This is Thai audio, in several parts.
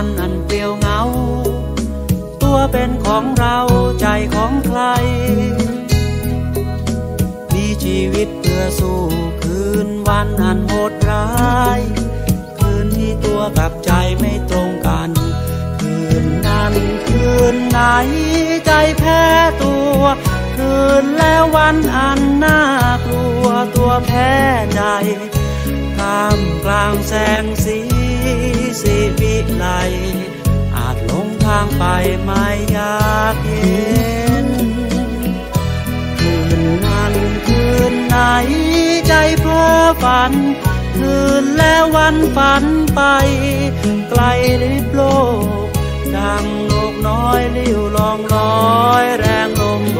วันอันเปลี่ยวเหงา ตัวเป็นของเราใจของใคร มีชีวิตเพื่อสู้คืนวันอันโหดร้าย คืนที่ตัวกับใจไม่ตรงกัน คืนนั้นคืนไหนใจแพ้ตัว คืนแล้ววันอันน่ากลัวตัวแพ้ใจท่ามกลางแสงสี สีวิไลอาจหลงทางไปไม่อยากเห็นคืนนั้นคืนไหนใจเพ้อฝัน คืนแล้ววันฝันไป ไกลลิบโลก ดังนกน้อยลิ้วลองลอยแรงลมโบ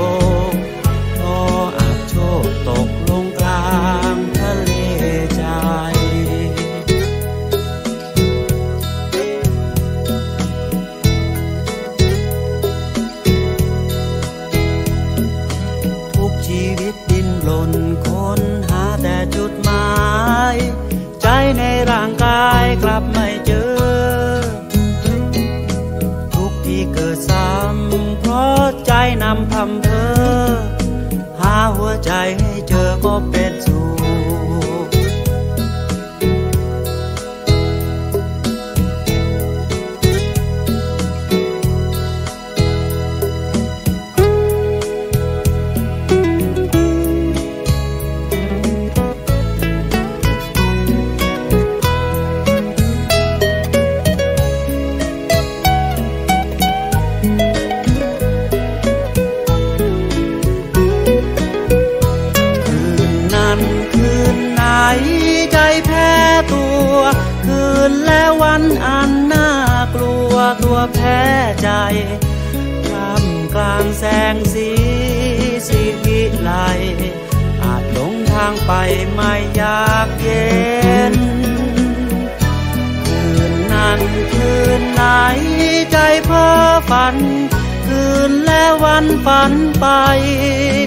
วันฝันไป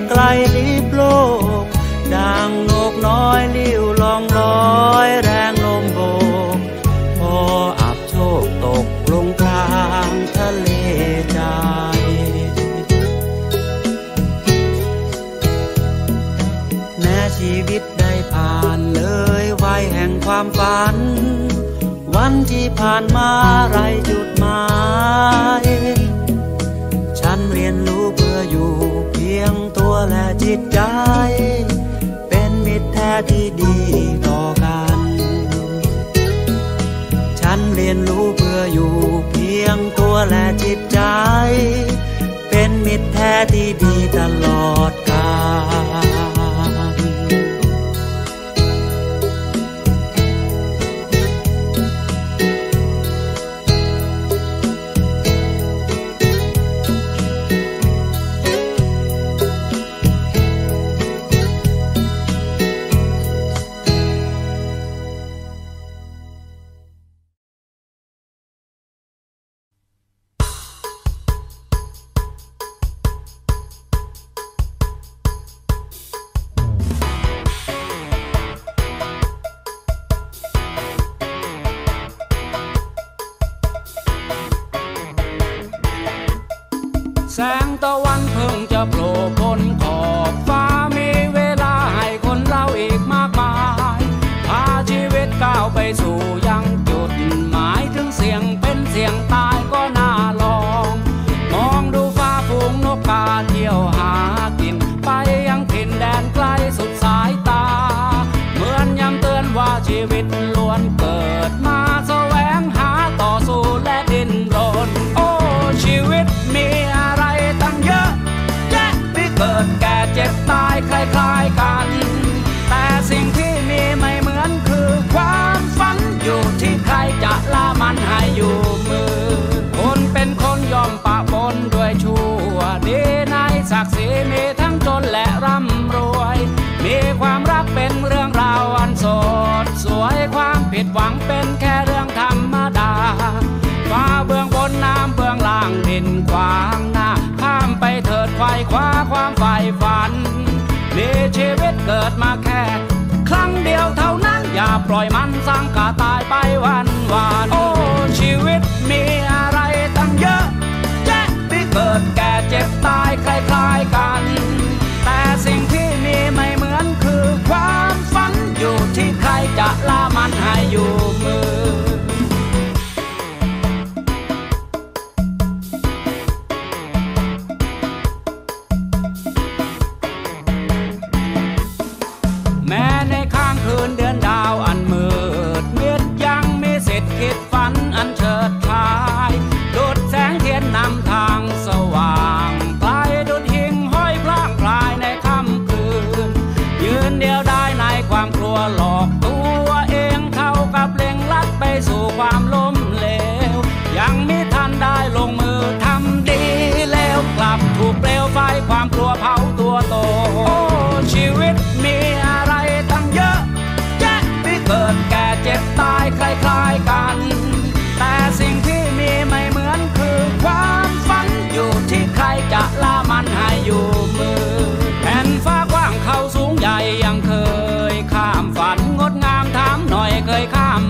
ไกลลิบโลกดังนกน้อยลิ้วลองลอยแรงลมโบกพออับโชคตกลงกลางทะเลใจแม้ชีวิตได้ผ่านเลยวัยแห่งความฝัน วันที่ผ่านมาไรจุดหมาย จิตใจ เป็นมิตรแท้ที่ดีต่อกัน ฉันเรียนรู้เพื่ออยู่เพียงตัวและจิตใจ เป็นมิตรแท้ที่ดีตลอด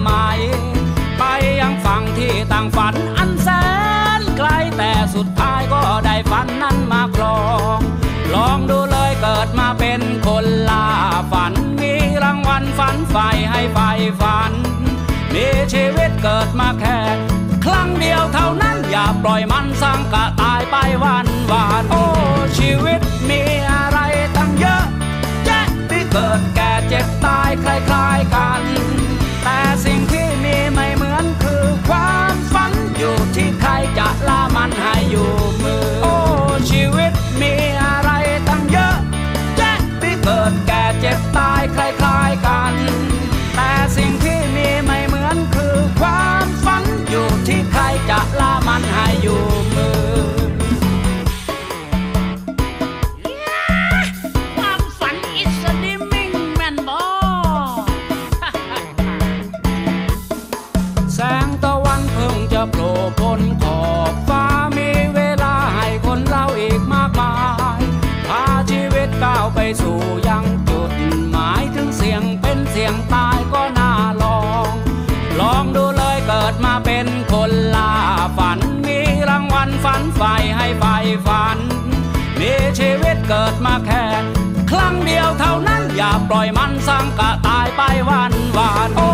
หมาไปยังฝั่งที่ต่างฝันอันแสนไกลแต่สุดท้ายก็ได้ฝันนั้นมาครอง ลองดูเลยเกิดมาเป็นคนล่าฝัน มีรางวัลฝันใฝ่ให้ไฟฝัน มีชีวิตเกิดมาแค่ครั้งเดียวเท่านั้นอย่าปล่อยมันสร้างกะตายไปวันวานโอ้ชีวิต ไฟให้ไฟฝัน มีชีวิตเกิดมาแค่ครั้งเดียวเท่านั้นอย่าปล่อยมันสร้างกะตายไปวันวานโอ้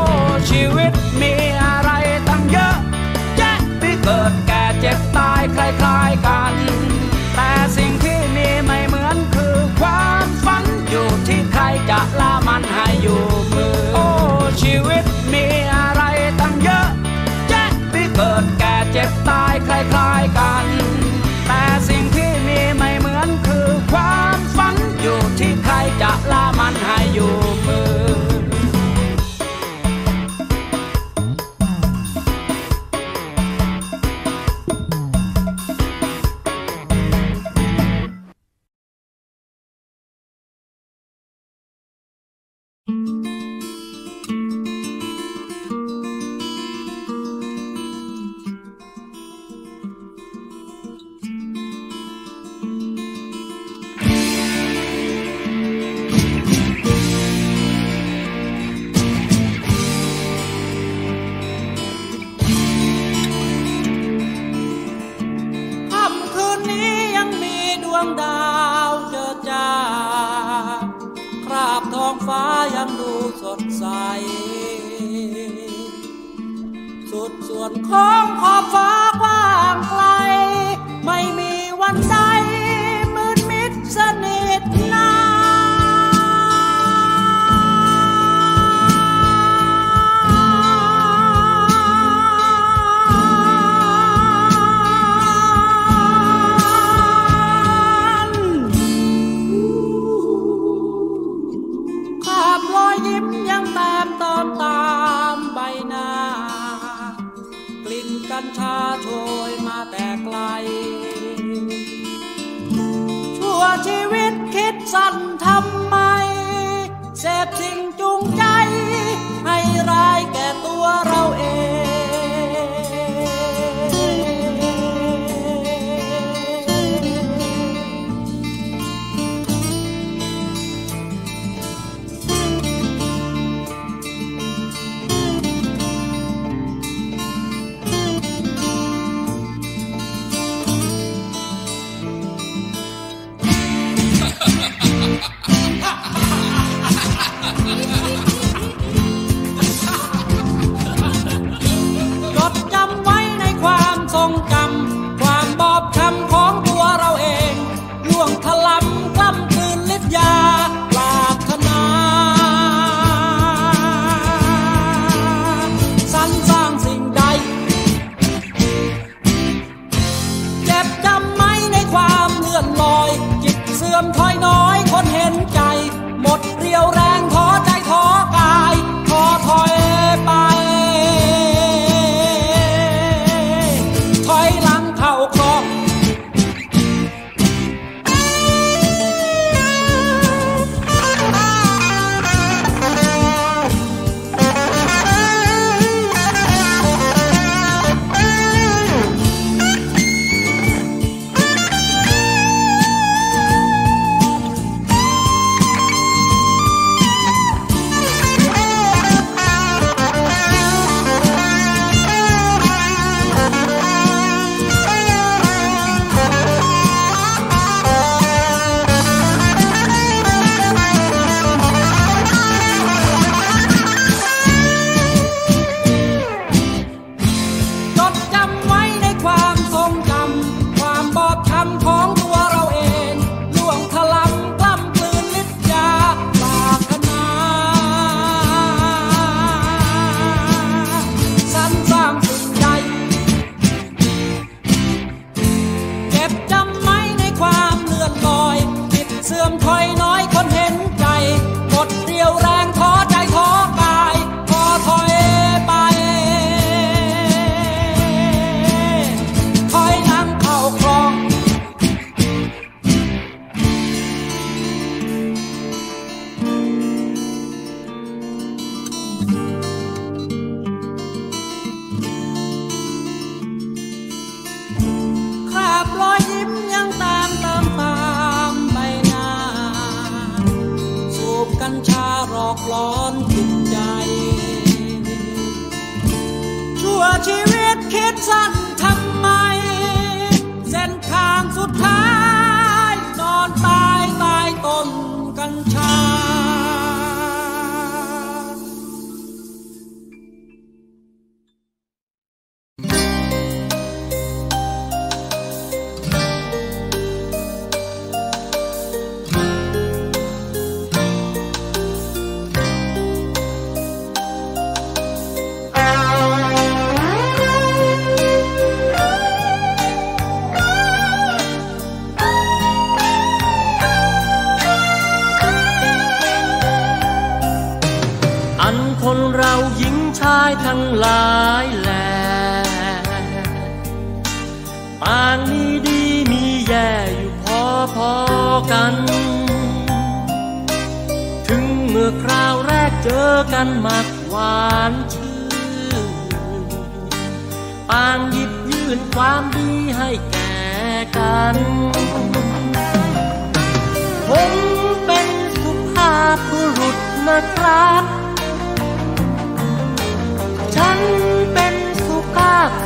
ชีวิตมีอะไรตั้งเยอะ แยะที่เกิดแก่เจ็บตายคล้ายๆกัน ไกล ชั่วชีวิตคิดสั้นทำไม เสพสิ่งจูงใจ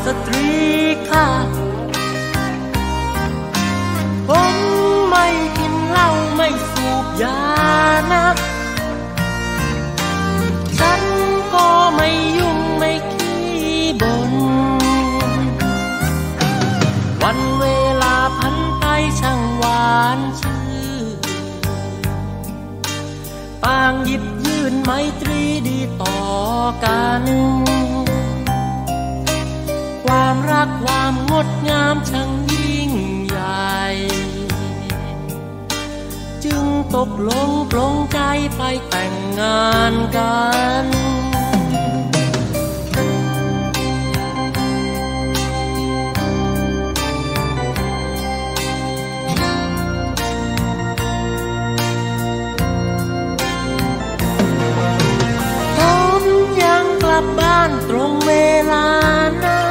สตรีค่ะ ผมไม่กินเหล้าไม่สูบยานัก ฉันก็ไม่ยุ่งไม่ขี้บน่นวันเวลาพันไปช่างหวานชื่อ ปางหยิบยื่นไมตรีดีต่อกัน ความรักความงดงามช่างยิ่งใหญ่ จึงตกลงปลงใจไปแต่งงานกันบ้านตรงเวลานั้น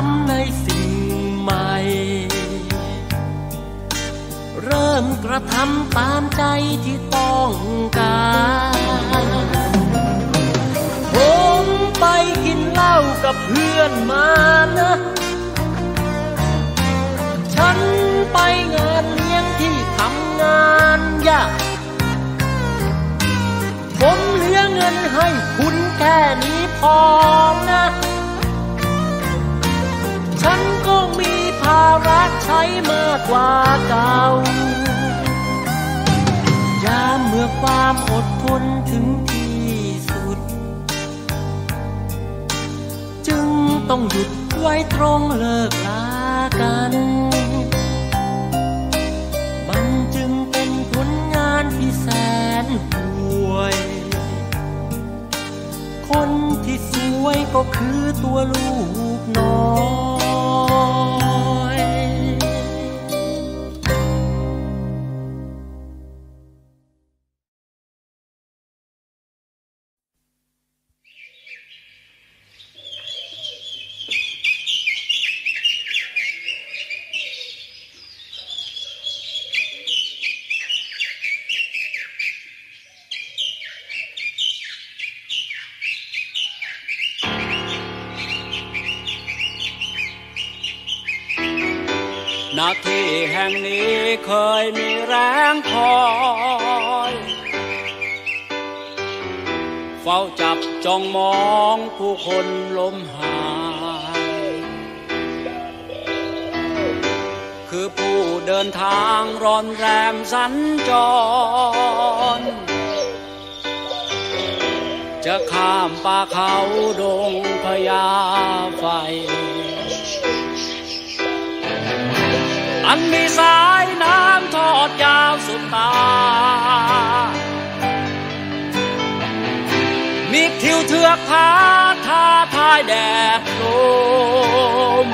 ทำในสิ่งใหม่ เริ่มกระทำตามใจที่ต้องการผมไปกินเหล้ากับเพื่อนมานะ ฉันไปงานเลี้ยงที่ทำงานยากผมเหลือเงินให้คุณแค่นี้พอนะ ฉันก็มีภาระใช้มากกว่าเก่ายามเมื่อความอดทนถึงที่สุด จึงต้องหยุดไว้ตรงเลิกลากัน มันจึงเป็นผลงานที่แสนห่วย คนที่สวยก็คือตัวลูกน้อย จ้องมองผู้คนล้มหาย คือผู้เดินทางร้อนแรมสัญจร จะข้ามป่าเขาดงพญาไฟ อันมีสายน้ำทอ กผาท้าทายแดดลม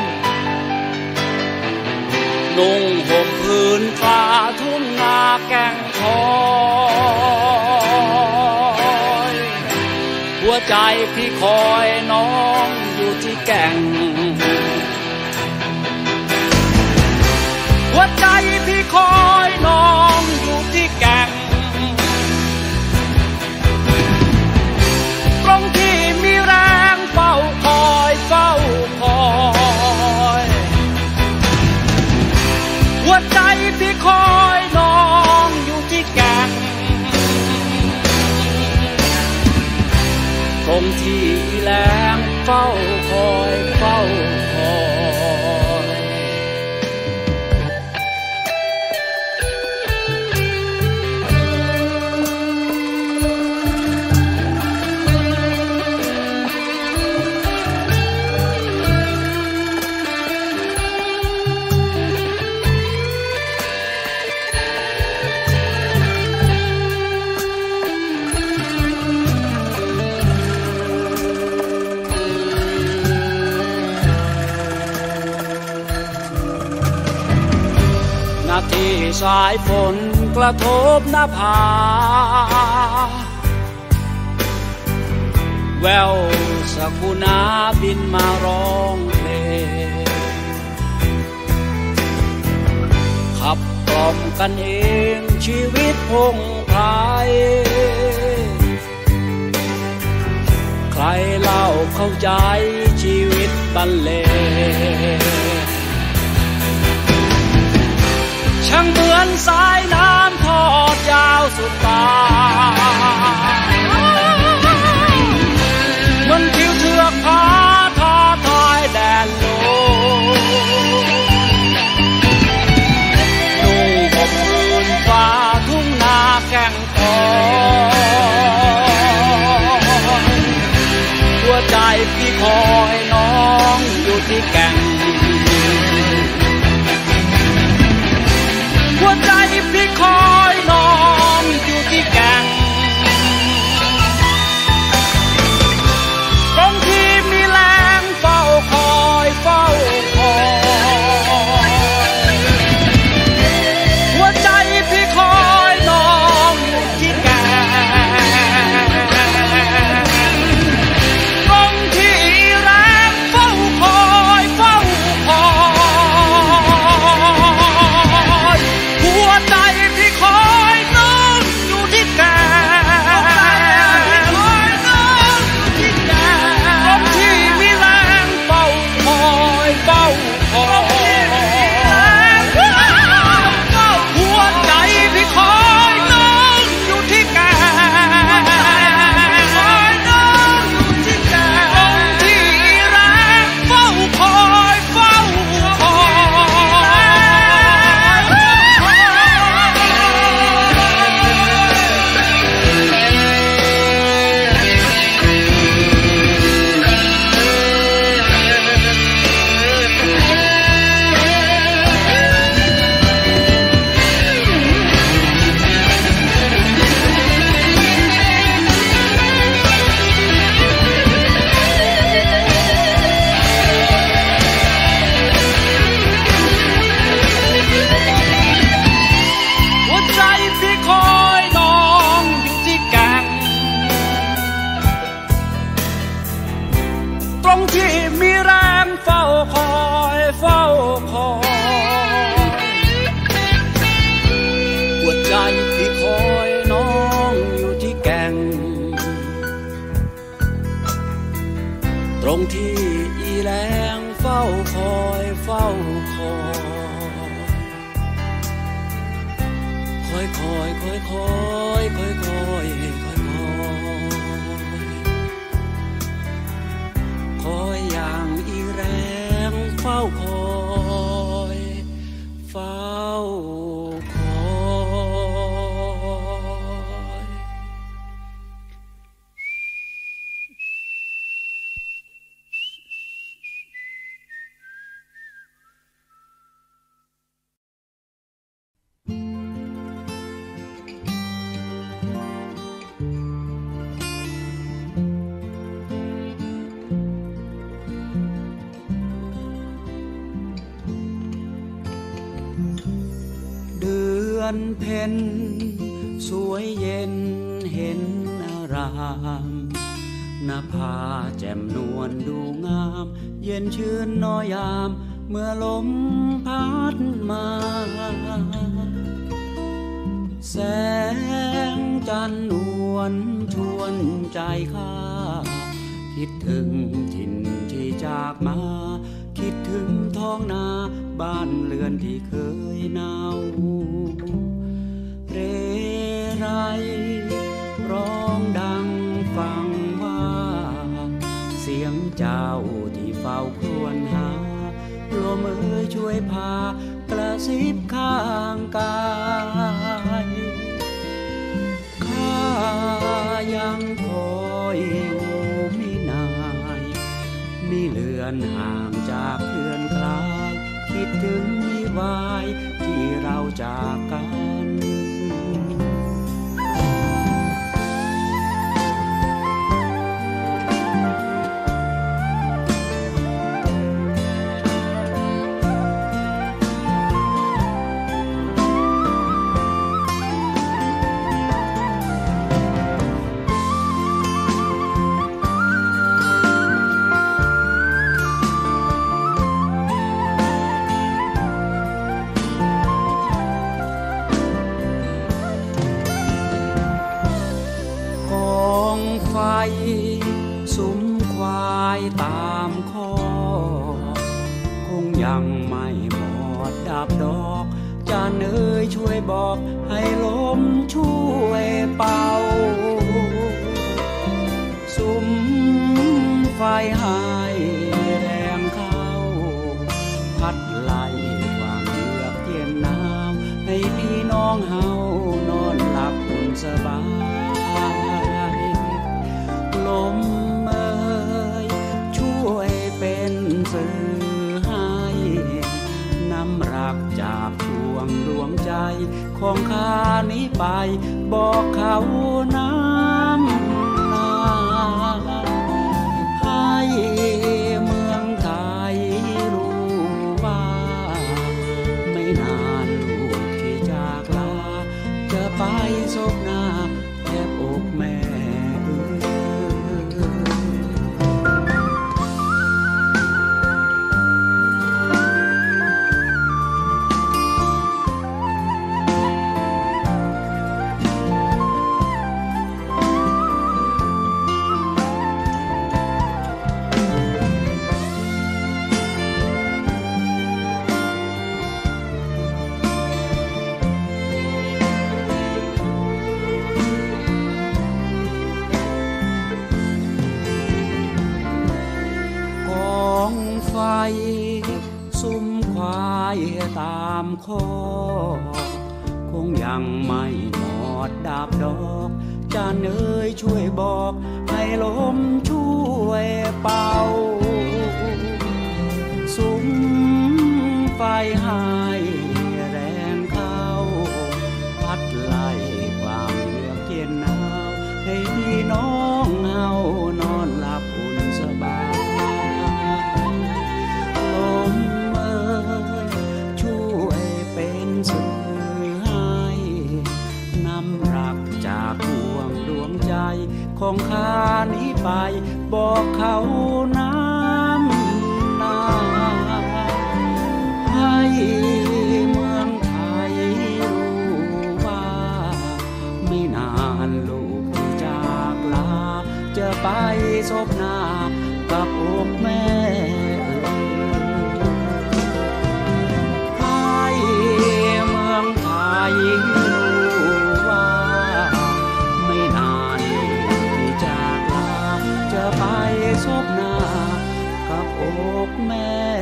นุ่งห่มพื้นฟ้าทุ่งนาแก่งคอยหัวใจพี่คอยน้องอยู่ที่แก่ง หัวใจพี่คอยน้อง ที่คอยน้องอยู่ที่แก่งตรงที่แรงเฝ้าคอยเฝ้า สายฝนกระทบหน้าผา แววสักุณาบินมาร้องเพลง ขับกล่อมกันเองชีวิตพงไพรใครเล่าเข้าใจชีวิตบันเลง ดังเหมือนสายน้ำทอดยาวสุดฟ้า เมื่อลมพัดมา แสงจันทร์นวลชวนใจข้า คิดถึงถิ่นที่จากมา คิดถึงท้องนาบ้านเรือนที่เคยนา มือช่วยพากระซิบข้างกายข้ายังคอยอยู่มินายมีเลือนห่างจากเพื่อนคลาย คิดถึงมิวายที่เราจากกัน ซุ้มควายตามคอคงยังไม่หมดดาบดอกจานเอ้ยช่วยบอก ให้ลมช่วยเป่า ซุ้มไฟหาย ของข้านี้ไป บอกเขาน้ำนาให้เมืองไทยรู้ว่า ไม่นานลูกจากลาจะไปสบ อกแม่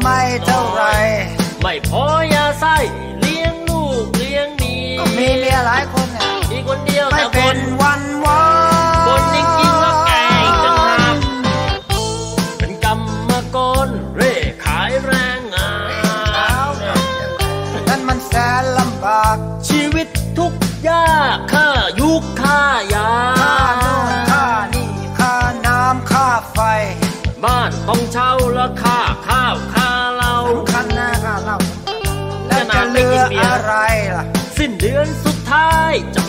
ไม่เท่าไร ไม่พอยาใส้เลี้ยงลูกเลี้ยงเมียก็มีเมียหลายคนอ่ยมีคนเดียวไม่เป็น 再涨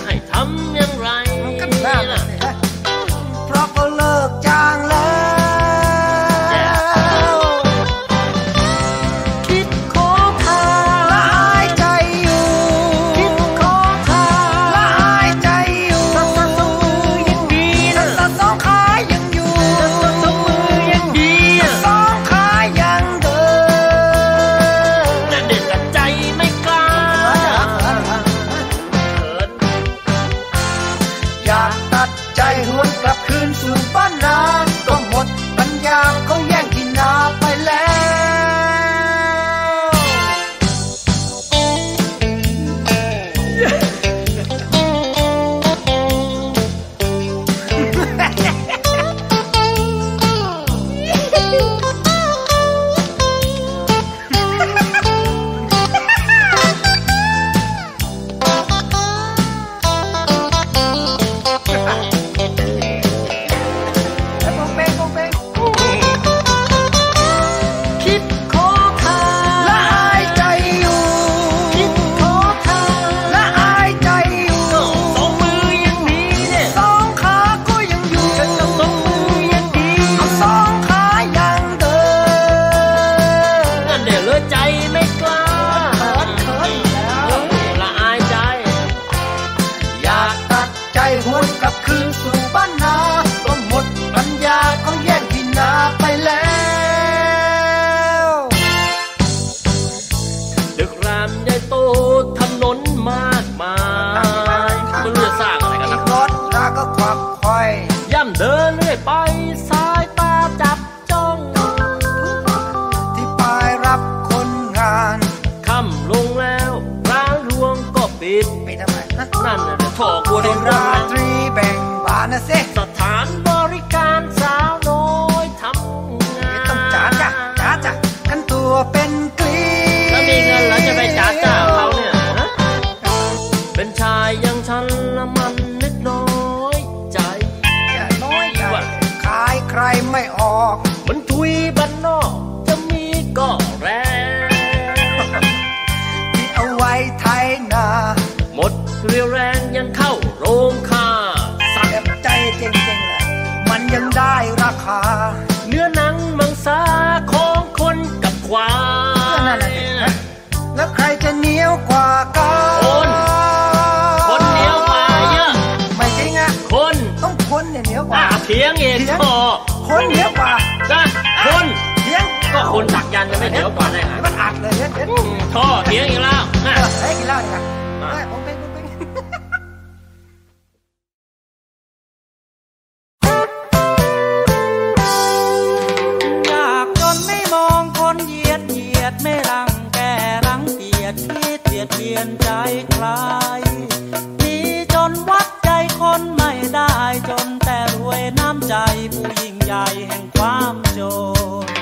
ไม่รังแกรังเกียจที่เบียดเบียนใจใครมีจนวัดใจคนไม่ได้จนแต่รวยน้ำใจผู้ยิ่งใหญ่แห่งความจน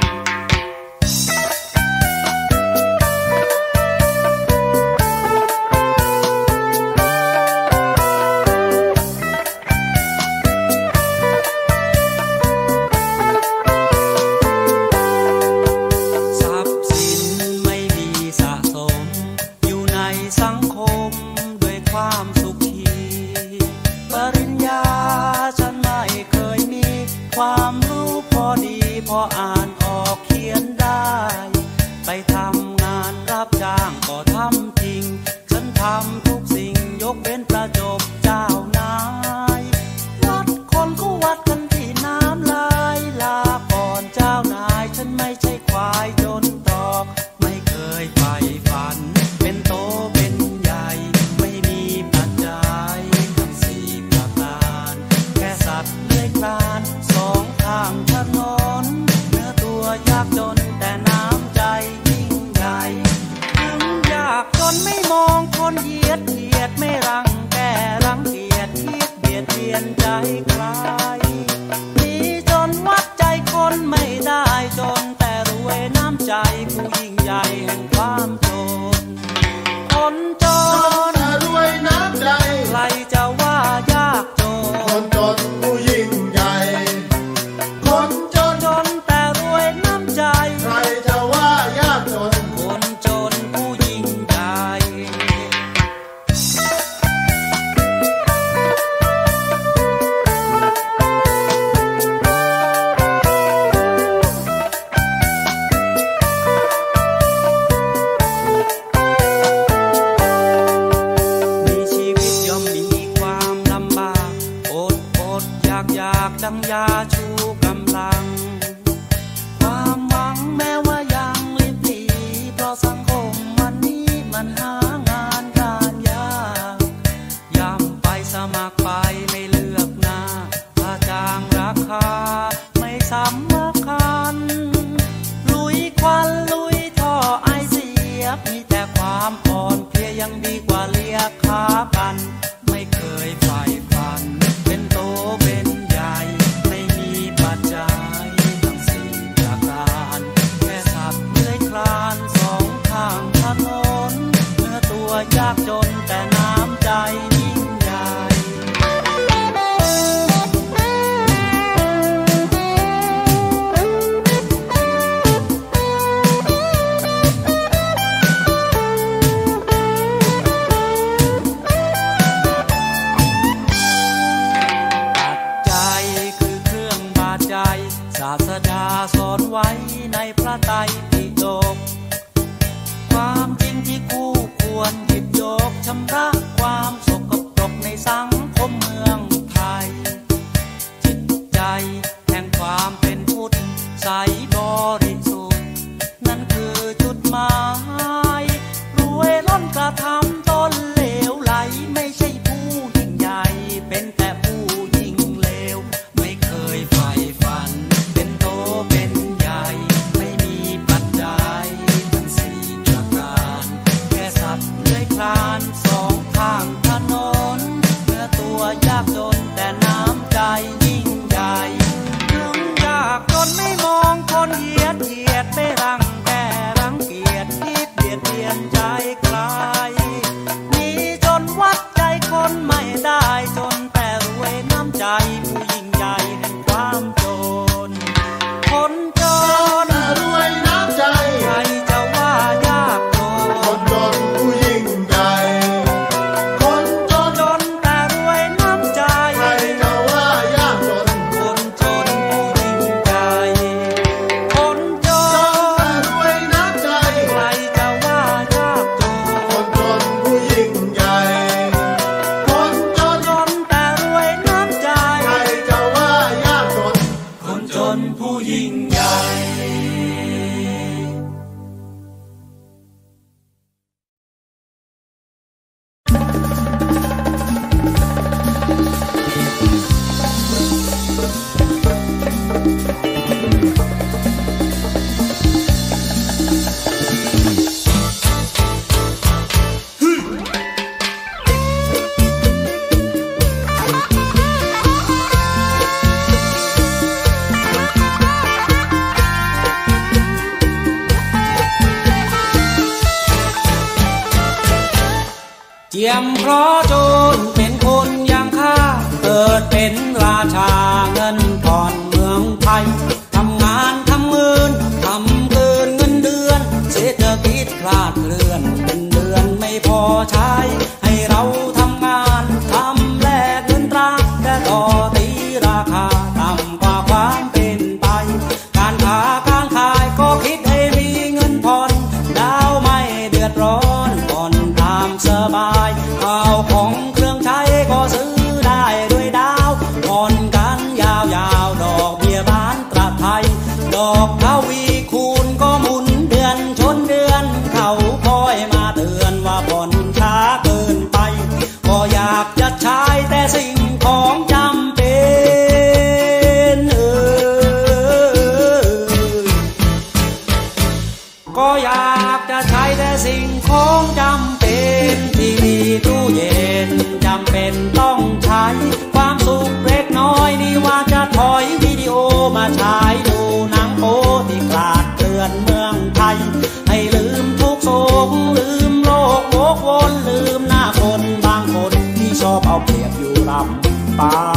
สัญญา อยากจะใช้แต่สิ่งของจำเป็นที่มีตู้เย็นจำเป็นต้องใช้ ความสุขเล็กน้อยนี่ว่าจะถอยวิดีโอมาฉายดูหนังโปที่กลาดเกลื่อนเมืองไทย ให้ลืมทุกโศกลืมโรคโวกวนลืมหน้าคนบางคนที่ชอบเอาเปรียบอยู่ลำปาง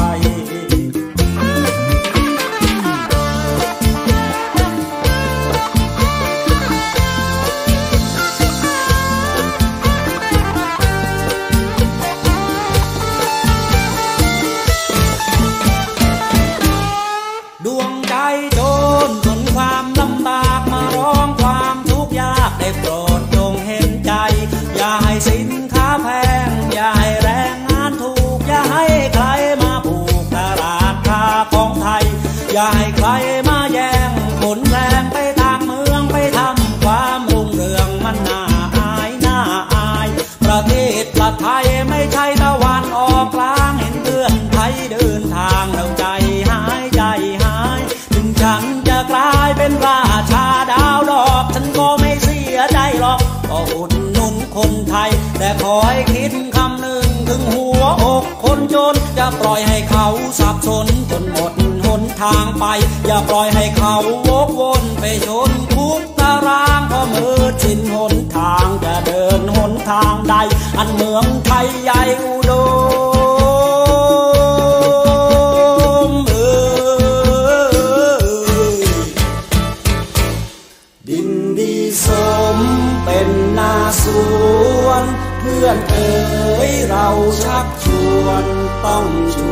ล่อยให้เขาสับสนจนหมดหนทางไป อย่าปล่อยให้เขาวกวนไปชนคุกตารางพอมือชินหนทางจะเดินหนทางใด อันเมืองไทยใหญ่อุดมเออดินดีสมเป็นนาสวน เพื่อนเอ๋ยเราชักชวน 帮助。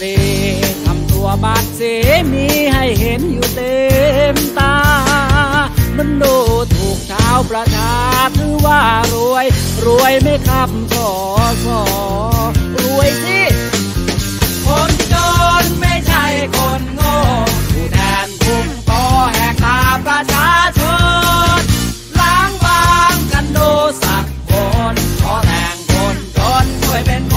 เปรทำตัวบาดเสียมีให้เห็นอยู่เต็มตา มันโดูถูกชาวประชาถือว่ารวย รวยไม่ขับสอสอรวยสิคนจนไม่ใช่คนโง่ผู้แทนคุ้มปอแหกตาประชาชน ล้างบางกันดูสักคนขอแต่งคนจนรวยเป็น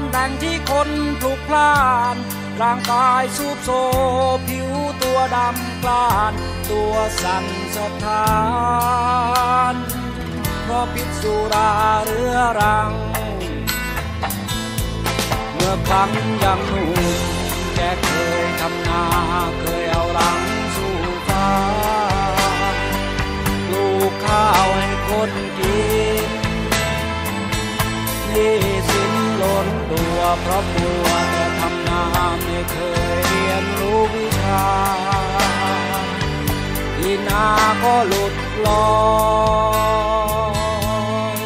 อนดังที่คนพลุกพล่าน ร่างกายสูบโซผิวตัวดำกลาน ตัวสั่นสะท้าน เพราะพิษสุราเรื้อรัง เมื่อครั้งยังหนุ่มแกเคยทำนาเคยเอารังสู่ฟ้าลูกข้าวให้คนกินนี่สิ ล้นตัวเพราะบัวทำงานไม่เคยเรียนรู้วิชาที่นาก็หลุดลอย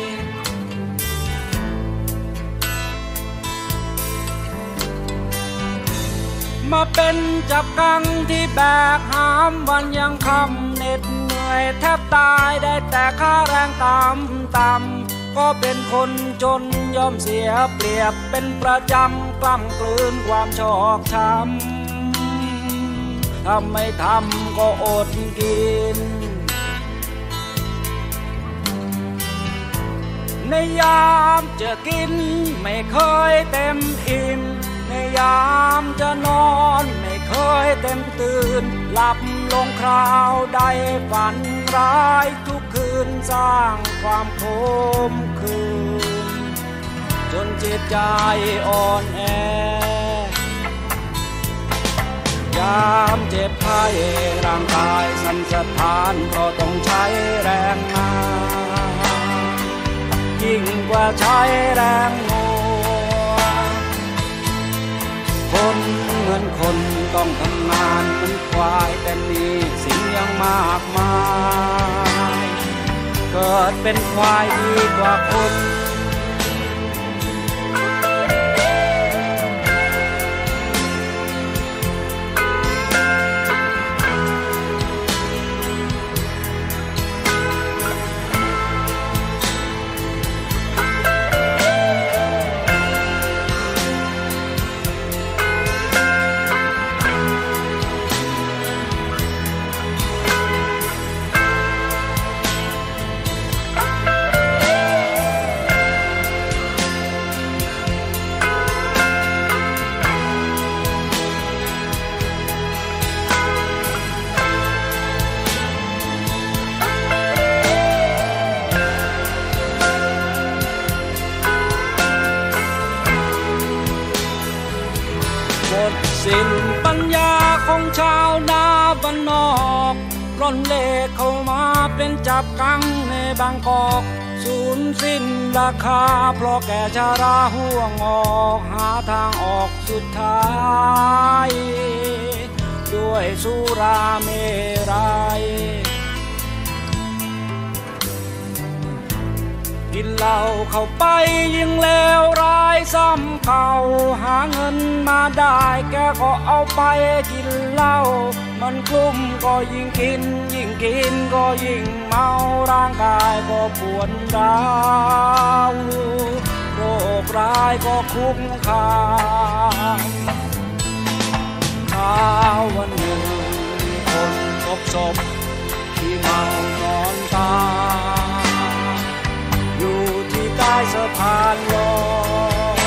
มาเป็นจับกังที่แบกหามวันยังคำเหน็ดเหนื่อยแทบตายได้แต่ค่าแรงต่ำต่ำ ก็เป็นคนจนยอมเสียเปรียบเป็นประจำกล้ำกลืนความชอกช้ำทำไม่ทำก็อดกิน ในยามจะกินไม่เคยเต็มอิ่มในยามจะนอนไม่ เคยเต็มตื่น หลับลงคราวใดฝันร้ายทุกคืนสร้างความโคมคืน จนจิตใจอ่อนแอยามเจ็บไข้ร่างกายสั่นสะท้านก็ต้องใช้แรงงานยิ่งกว่าใช้แรงงานคน เหมือนคนต้องทำงานเหมือนควายแต่มีสิ่งยังมากมาย เกิดเป็นควายดีกว่าคน ในบางกอกสูญสิ้นราคา เพราะแก่ชาราห่วงออกหาทางออกสุดท้าย ด้วยสุราเมรัยกินเหล้าเข้าไปยิ่งเลวร้ายซ้ำเก่าหาเงินมาได้แกก็เอาไปกินเหล้ามันกลุ่มก็ยิ่งกิน กินก็ยิ่งเมาร่างกายก็ปวดร้าวโรคร้ายก็คุ้มคามข้าวันหนึ่งคนพบศพที่เมานอนตายอยู่ที่ใต้สะพานลอย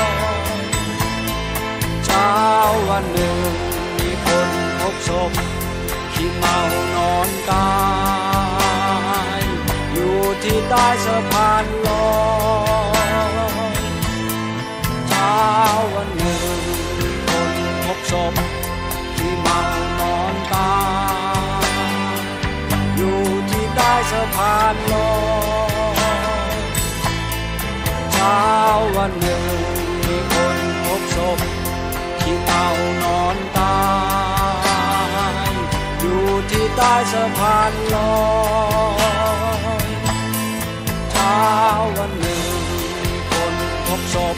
เช้าวันหนึ่งมีคนพบศพที่เมานอน ตายอยู่ที่ใต้สะพานลอยเช้าวันหนึ่งคนพบศพที่เมานอนตายอยู่ที่ใต้สะพานลอยเช้าวันหนึ่ง พานลอยเช้าวันหนึ่งคนพบศพ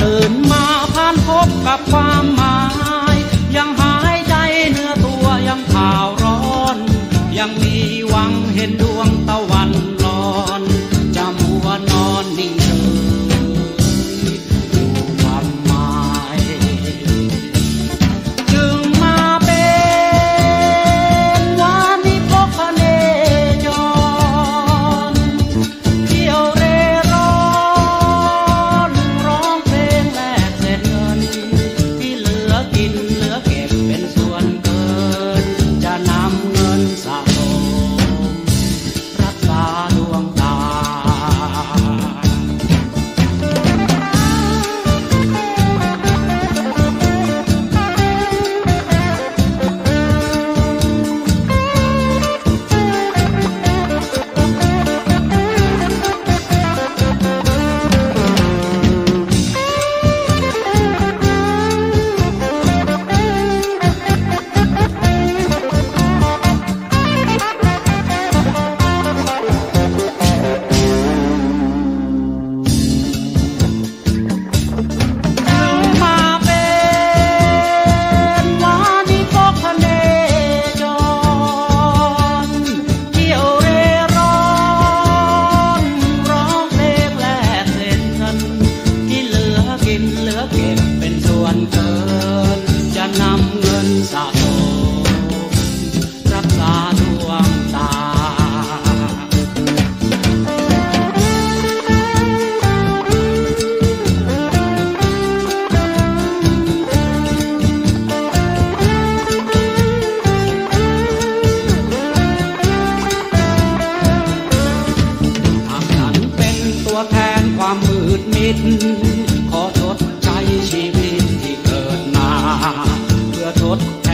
ตื่นมาผ่านพบกับความมา corazón